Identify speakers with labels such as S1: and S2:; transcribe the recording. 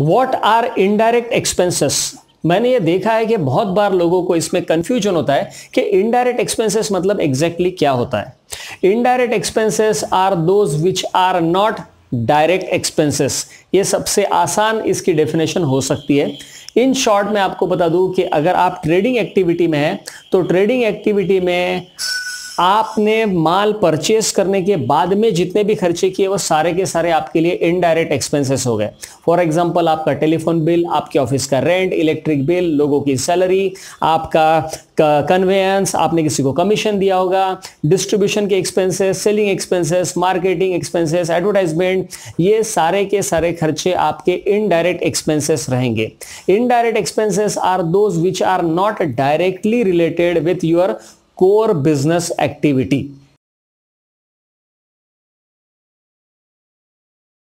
S1: What are indirect expenses मैंने ये देखा है कि बहुत बार लोगों को इसमें कंफ्यूजन होता है कि इनडायरेक्ट एक्सपेंसेस मतलब एग्जैक्टली exactly क्या होता है। Indirect expenses are those which are not direct expenses ये सबसे आसान इसकी डेफिनेशन हो सकती है। इन शॉर्ट में आपको बता दूँ कि अगर आप ट्रेडिंग एक्टिविटी में हैं तो ट्रेडिंग एक्टिविटी में आपने माल परचेस करने के बाद में जितने भी खर्चे किए, वो सारे के सारे आपके लिए इनडायरेक्ट एक्सपेंसेस हो गए। फॉर एग्जांपल आपका टेलीफोन बिल आपके ऑफ़िस का रेंट इलेक्ट्रिक बिल लोगों की सैलरी आपका कन्वेंस आपने किसी को कमीशन दिया होगा। डिस्ट्रीब्यूशन के expenses selling expenses marketing expenses advertisement ये सारे के सारे खर्चे आपके इनडायरेक्ट एक्सपेंसेस रहेंगे। Indirect expenses are those which are not directly related with your core business activity